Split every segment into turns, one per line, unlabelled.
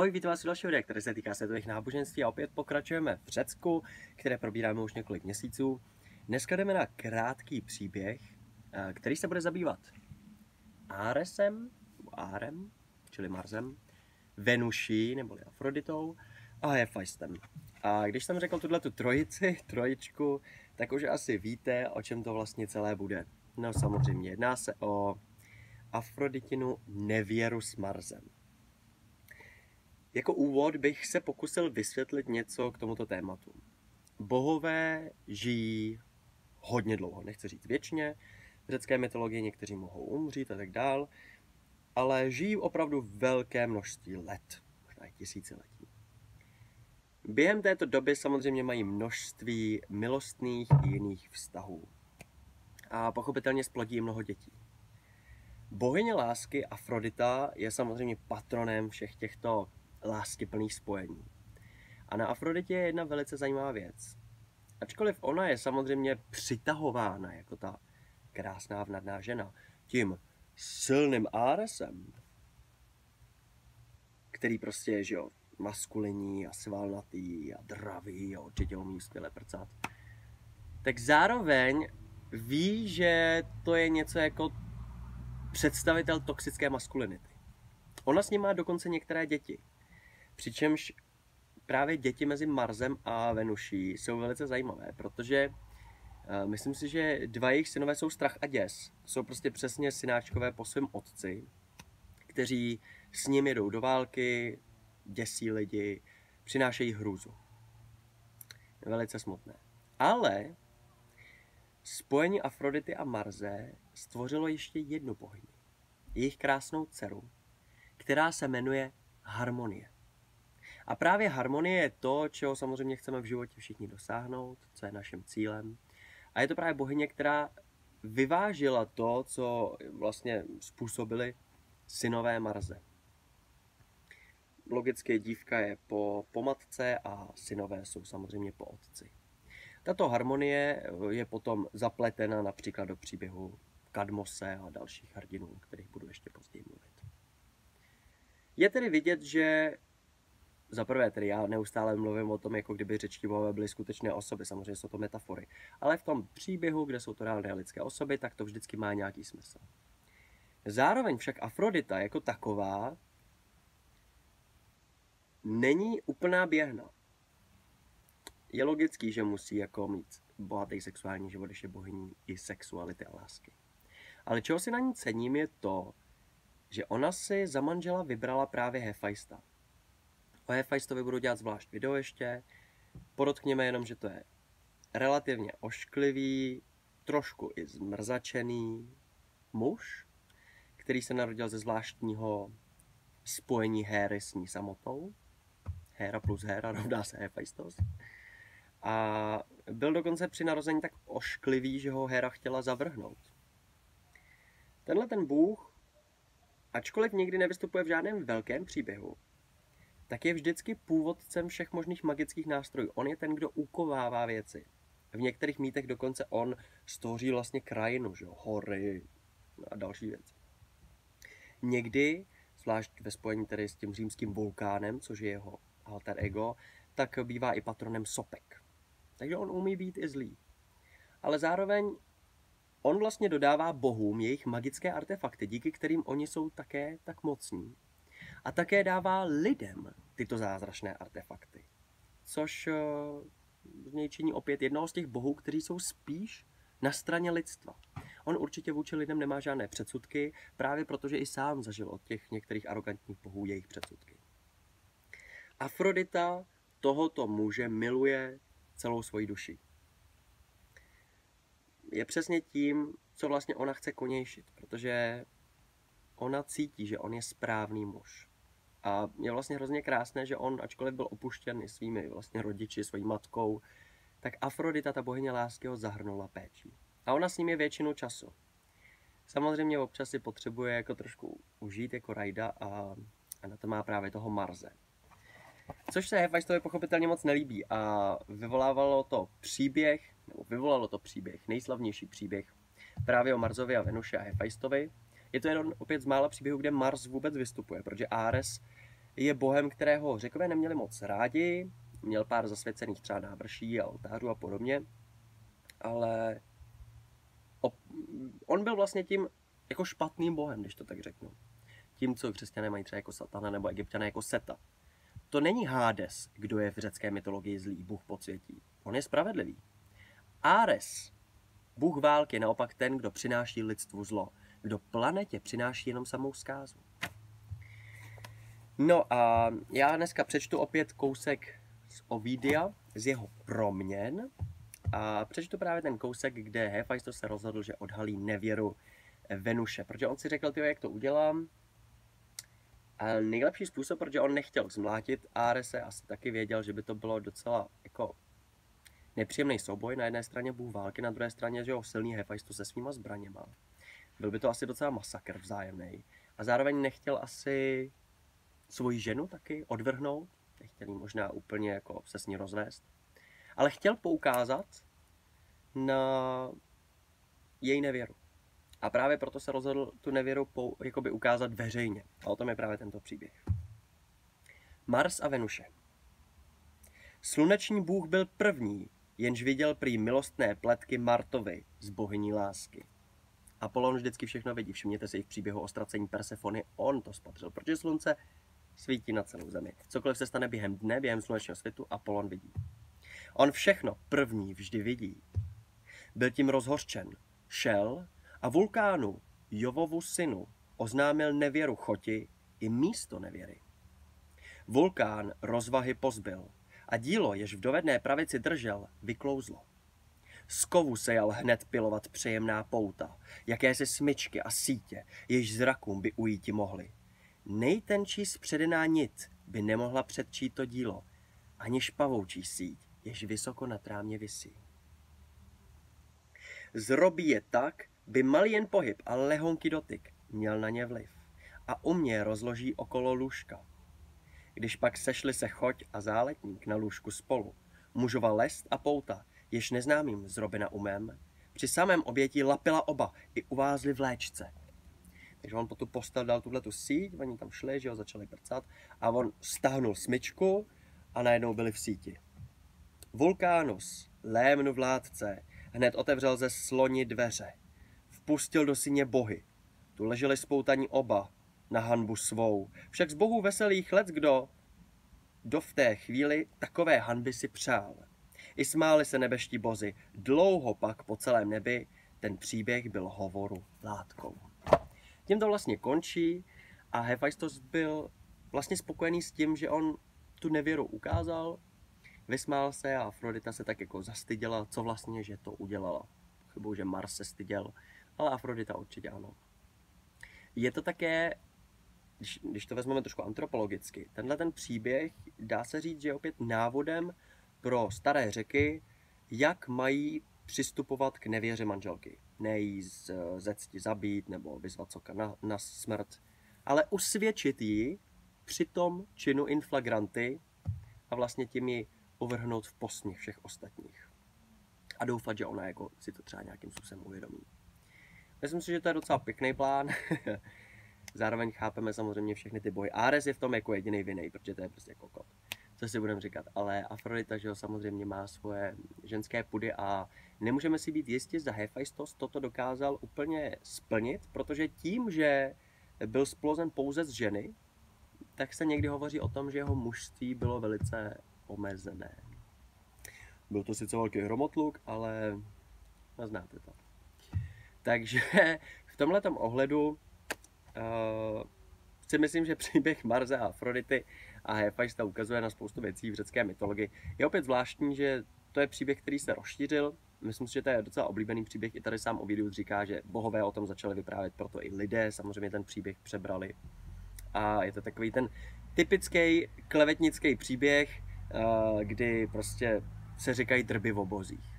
Ahoj, vítám vás u dalšího videa, které se týká světových náboženství a opět pokračujeme v Řecku, které probíráme už několik měsíců. Dneska jdeme na krátký příběh, eh, který se bude zabývat Aresem, Árem, čili Marsem, Venuší, neboli Afroditou a Hefajstem. A když jsem řekl tuhle tu trojici, trojičku, tak už asi víte, o čem to vlastně celé bude. No samozřejmě, jedná se o Afroditinu nevěru s Marsem. Jako úvod bych se pokusil vysvětlit něco k tomuto tématu. Bohové žijí hodně dlouho, nechci říct věčně, v řecké mytologii někteří mohou umřít a tak dál, ale žijí opravdu velké množství let, možná i tisíciletí. Během této doby samozřejmě mají množství milostných i jiných vztahů. A pochopitelně splodí mnoho dětí. Bohyně lásky Afrodita je samozřejmě patronem všech těchto láskyplných spojení. A na Afroditě je jedna velice zajímavá věc. Ačkoliv ona je samozřejmě přitahována jako ta krásná vnadná žena tím silným áresem, který prostě je, že jo, maskulinní a svalnatý a dravý a určitě umí skvěle prcat, tak zároveň ví, že to je něco jako představitel toxické maskulinity. Ona s ním má dokonce některé děti. Přičemž právě děti mezi Marsem a Venuší jsou velice zajímavé, protože uh, myslím si, že dva jejich synové jsou strach a děs. Jsou prostě přesně synáčkové po svém otci, kteří s ním jedou do války, děsí lidi, přinášejí hrůzu. Velice smutné. Ale spojení Afrodity a Marze stvořilo ještě jednu bohyni. Jejich krásnou dceru, která se jmenuje Harmonie. A právě harmonie je to, čeho samozřejmě chceme v životě všichni dosáhnout, co je naším cílem. A je to právě bohyně, která vyvážila to, co vlastně způsobili synové Marze. Logicky dívka je po, po matce a synové jsou samozřejmě po otci. Tato harmonie je potom zapletena například do příběhu Kadmose a dalších hrdinů, o kterých budu ještě později mluvit. Je tedy vidět, že za prvé, tedy já neustále mluvím o tom, jako kdyby řečtí bohové byly skutečné osoby, samozřejmě jsou to metafory. Ale v tom příběhu, kde jsou to reálné lidské osoby, tak to vždycky má nějaký smysl. Zároveň však Afrodita jako taková není úplná běhna. Je logický, že musí jako mít bohatý sexuální život, když je bohyní i sexuality a lásky. Ale čeho si na ní cením je to, že ona si za manžela vybrala právě Hefajsta. O Hefajstovi budu dělat zvlášť video ještě. Podotkněme jenom, že to je relativně ošklivý, trošku i zmrzačený muž, který se narodil ze zvláštního spojení Héry s ní samotnou. Héra plus Héra rovná se Hefajstos. A byl dokonce při narození tak ošklivý, že ho Héra chtěla zavrhnout. Tenhle ten bůh, ačkoliv nikdy nevystupuje v žádném velkém příběhu, tak je vždycky původcem všech možných magických nástrojů. On je ten, kdo ukovává věci. V některých mýtech dokonce on stvoří vlastně krajinu, že? hory a další věci. Někdy, zvlášť ve spojení tedy s tím římským vulkánem, což je jeho alter ego, tak bývá i patronem sopek. Takže on umí být i zlý. Ale zároveň on vlastně dodává bohům jejich magické artefakty, díky kterým oni jsou také tak mocní a také dává lidem tyto zázračné artefakty. Což uh, z něj činí opět jednoho z těch bohů, kteří jsou spíš na straně lidstva. On určitě vůči lidem nemá žádné předsudky, právě protože i sám zažil od těch některých arrogantních bohů jejich předsudky. Afrodita tohoto muže miluje celou svoji duši. Je přesně tím, co vlastně ona chce konějšit, protože ona cítí, že on je správný muž. A je vlastně hrozně krásné, že on, ačkoliv byl opuštěn i svými vlastně rodiči, svojí matkou, tak Afrodita, ta bohyně lásky, ho zahrnula péčí. A ona s ním je většinu času. Samozřejmě občas si potřebuje jako trošku užít jako rajda a, a na to má právě toho Marze. Což se Hefajstovi pochopitelně moc nelíbí a vyvolávalo to příběh, nebo vyvolalo to příběh, nejslavnější příběh právě o Marzovi a Venuši a Hefajstovi, je to jenom opět z mála příběhů, kde Mars vůbec vystupuje, protože Ares je bohem, kterého řekové neměli moc rádi, měl pár zasvěcených třeba návrší a oltářů a podobně, ale on byl vlastně tím jako špatným bohem, když to tak řeknu. Tím, co křesťané mají třeba jako satana nebo egyptiané jako seta. To není Hades, kdo je v řecké mytologii zlý, bůh podsvětí. On je spravedlivý. Ares, bůh války, naopak ten, kdo přináší lidstvu zlo. Kdo planetě přináší jenom samou zkázu. No a já dneska přečtu opět kousek z Ovidia, z jeho proměn. A přečtu právě ten kousek, kde Hephaistos se rozhodl, že odhalí nevěru Venuše, protože on si řekl, tyjo, jak to udělám. A nejlepší způsob, protože on nechtěl zmlátit Arese, asi taky věděl, že by to bylo docela jako nepříjemný souboj. Na jedné straně bůh války, na druhé straně, že jo, silný Hephaistos se svýma zbraněma. Byl by to asi docela masakr vzájemný. A zároveň nechtěl asi svoji ženu taky odvrhnout, nechtěl jí možná úplně jako se s ní rozvést, ale chtěl poukázat na její nevěru. A právě proto se rozhodl tu nevěru pou, jakoby ukázat veřejně. A o tom je právě tento příběh. Mars a Venuše. Sluneční bůh byl první, jenž viděl prý milostné pletky Martovi z bohyní lásky. Apolon vždycky všechno vidí. Všimněte si i v příběhu o ztracení Persefony, on to spatřil, protože slunce svítí na celou zemi. Cokoliv se stane během dne, během slunečního světu, Apolon vidí. On všechno první vždy vidí. Byl tím rozhořčen. Šel a vulkánu, Jovovu synu, oznámil nevěru Choti i místo nevěry. Vulkán rozvahy pozbyl a dílo, jež v dovedné pravici držel, vyklouzlo. Z kovu se jal hned pilovat přejemná pouta, jakési smyčky a sítě, jež zrakům by ujíti mohly. Nejtenčí zpředená nit by nemohla předčít to dílo, ani špavoučí síť, jež vysoko na trámě visí. Zrobí je tak, by malý jen pohyb a lehonký dotyk měl na ně vliv a u mě rozloží okolo lůžka. Když pak sešli se choď a záletník na lůžku spolu, mužova lest a pouta, jež neznámým zrobena umem, při samém obětí lapila oba i uvázli v léčce. Takže on po tu postel dal tuhle tu síť, oni tam šli, že ho začali prcat a on stáhnul smyčku a najednou byli v síti. Vulkánus, lémnu vládce, hned otevřel ze sloni dveře. Vpustil do syně bohy. Tu leželi spoutaní oba, na hanbu svou. Však z bohů veselých let kdo do v té chvíli takové hanby si přál. I smáli se nebeští bozy. Dlouho pak po celém nebi ten příběh byl hovoru látkou. Tím to vlastně končí a Hephaistos byl vlastně spokojený s tím, že on tu nevěru ukázal, vysmál se a Afrodita se tak jako zastyděla, co vlastně, že to udělala. Chybou, že Mars se styděl, ale Afrodita určitě ano. Je to také, když, když to vezmeme trošku antropologicky, tenhle ten příběh dá se říct, že je opět návodem pro staré řeky, jak mají přistupovat k nevěře manželky. Ne jí z, ze cti zabít nebo vyzvat soka na, na smrt, ale usvědčit ji při tom činu inflagranty a vlastně tím ji uvrhnout v posměch všech ostatních. A doufat, že ona jako si to třeba nějakým způsobem uvědomí. Myslím si, že to je docela pěkný plán. Zároveň chápeme samozřejmě všechny ty boje. Ares je v tom jako jediný vinej, protože to je prostě kokot. Co si budeme říkat. Ale Afrodita, že jo, samozřejmě má svoje ženské pudy a nemůžeme si být jistí, zda Hephaistos toto dokázal úplně splnit, protože tím, že byl splozen pouze z ženy, tak se někdy hovoří o tom, že jeho mužství bylo velice omezené. Byl to sice velký hromotluk, ale neznáte to. Takže v tomhle ohledu uh, si myslím, že příběh Marze a Afrodity a Hephaista ukazuje na spoustu věcí v řecké mytologii. Je opět zvláštní, že to je příběh, který se rozšířil. Myslím si, že to je docela oblíbený příběh. I tady sám Ovidius říká, že bohové o tom začali vyprávět, proto i lidé samozřejmě ten příběh přebrali. A je to takový ten typický klevetnický příběh, uh, kdy prostě se říkají drby v obozích.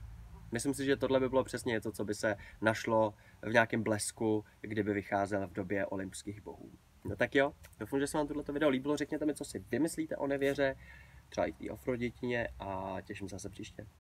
Myslím si, že tohle by bylo přesně něco, co by se našlo v nějakém blesku, kdyby vycházel v době olympských bohů. No tak jo, doufám, že se vám tohleto video líbilo. Řekněte mi, co si vymyslíte o nevěře, třeba i té Afroditině a těším se zase příště.